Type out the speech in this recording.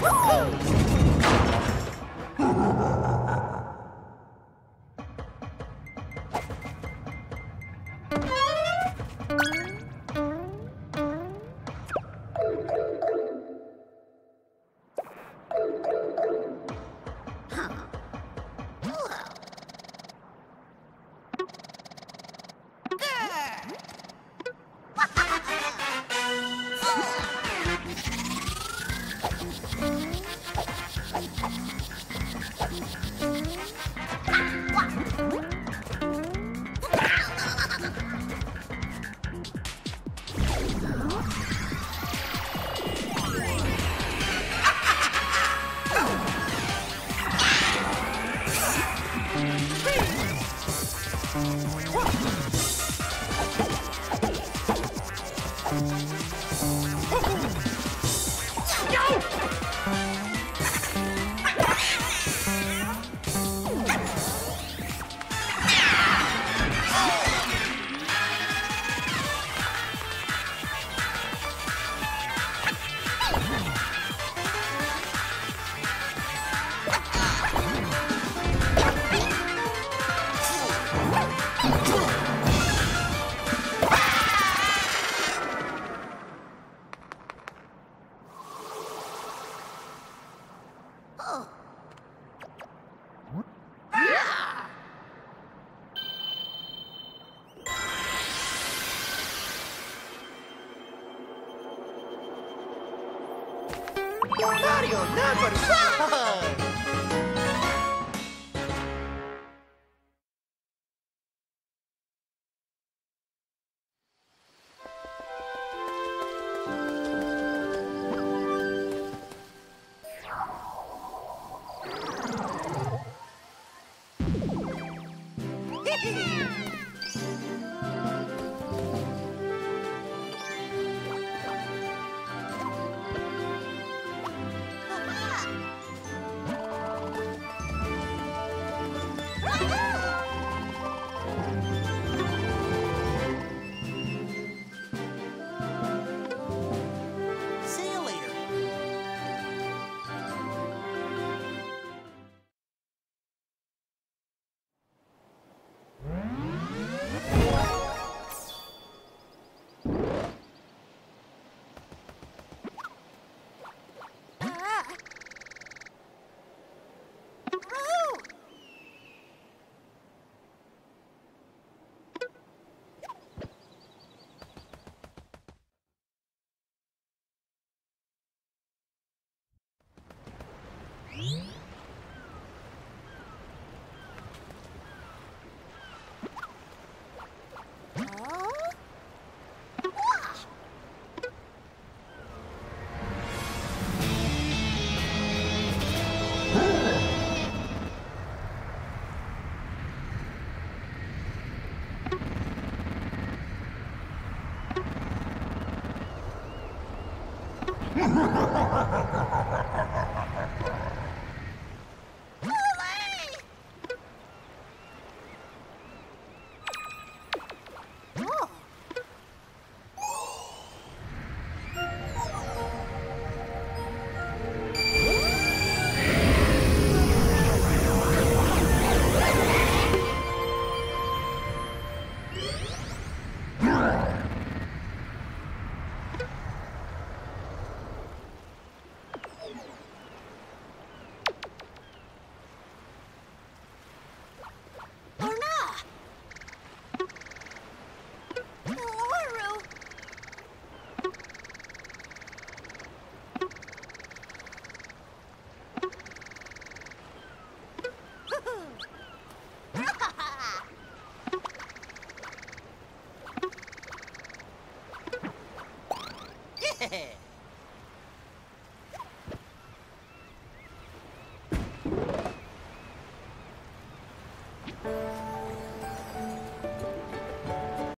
Woo! Mario number one! ハハハハ! Yeah!